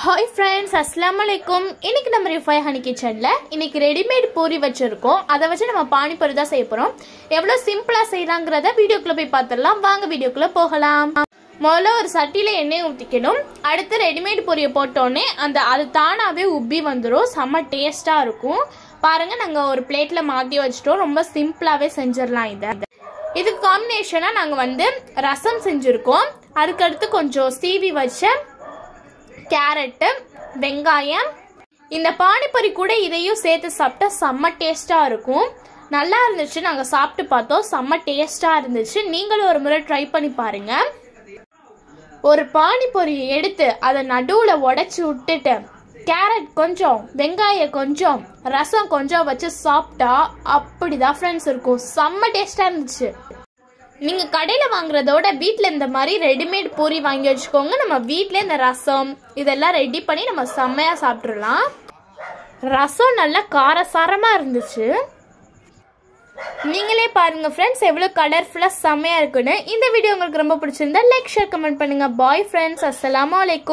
Hi friends அஸ்லாம் வலைக்கும் இன்னைக்கு நம்ம ரிஃபை ஹனி கிச்சனில் இன்னைக்கு ரெடிமேட் பூரி வச்சுருக்கோம். அதை வச்சு நம்ம பானிபூரி தான் செய்ய போகிறோம் எவ்வளோ சிம்பிளாக செய்யலாங்கிறத வீடியோக்குள்ளே போய் பார்த்துடலாம். வாங்க வீடியோக்குள்ளே போகலாம். முதல்ல ஒரு சட்டியில் எண்ணெய் ஊற்றிக்கணும் அடுத்து ரெடிமேட் பொரியை போட்டோன்னே அந்த அது தானாகவே உப்பி வந்துடும் செம்ம டேஸ்ட்டாக இருக்கும். பாருங்கள் நாங்கள் ஒரு பிளேட்டில் மாற்றி வச்சுட்டோம். ரொம்ப சிம்பிளாகவே செஞ்சிடலாம் இதை. இதுக்கு காம்பினேஷனாக நாங்கள் வந்து ரசம் செஞ்சுருக்கோம். அதுக்கடுத்து கொஞ்சம் சீவி வச்ச கேரட்டு வெங்காயம். இந்த பானிபூரி கூட இதையும் சேர்த்து சாப்பிட்டா செம்ம டேஸ்ட்டாக இருக்கும். நல்லா இருந்துச்சு. நாங்கள் சாப்பிட்டு பார்த்தோம். செம்ம டேஸ்ட்டாக இருந்துச்சு. நீங்களும் ஒரு முறை ட்ரை பண்ணி பாருங்கள் ஒரு பானிபூரியை எடுத்து அதை நடுவில் உடச்சி விட்டுட்டு கேரட் கொஞ்சம் வெங்காயம் கொஞ்சம் ரசம் கொஞ்சம் வச்சு சாப்பிட்டா அப்படிதான் ஃப்ரெண்ட்ஸ் இருக்கும். செம்ம டேஸ்ட்டாக இருந்துச்சு. நீங்கள் கடையில் வாங்குறதோட வீட்டில் இந்த மாதிரி ரெடிமேட் பூரி வாங்கி வச்சுக்கோங்க. நம்ம வீட்டில் இந்த ரசம் இதெல்லாம் ரெடி பண்ணி நம்ம செம்மையாக சாப்பிட்றலாம் ரசம் நல்லா காரசாரமாக இருந்துச்சு. நீங்களே பாருங்க ஃப்ரெண்ட்ஸ் எவ்வளோ கலர்ஃபுல்லாக செம்மையாக இருக்குன்னு. இந்த வீடியோ உங்களுக்கு ரொம்ப பிடிச்சிருந்தா லைக் ஷேர் கமெண்ட் பண்ணுங்க. பாய் ஃப்ரெண்ட்ஸ் அஸ்லாம் வலைக்கும்